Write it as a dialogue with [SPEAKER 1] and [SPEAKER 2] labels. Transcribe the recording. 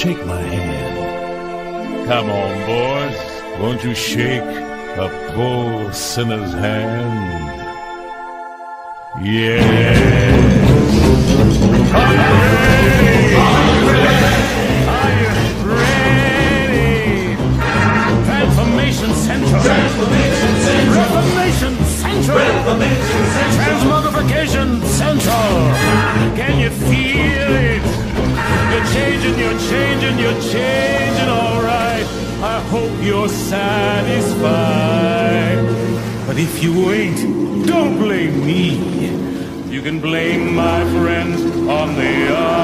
[SPEAKER 1] shake my hand. Come on, boys. Won't you shake a poor sinner's hand?
[SPEAKER 2] Ready! Transformation Central! Transformation Central! Reformation Central! Reformation Central! Transmogrification Central! Can you feel it? You're changing, you're changing, you're changing, alright. I hope you're satisfied. But if you ain't, don't blame me. You can blame my friends on the other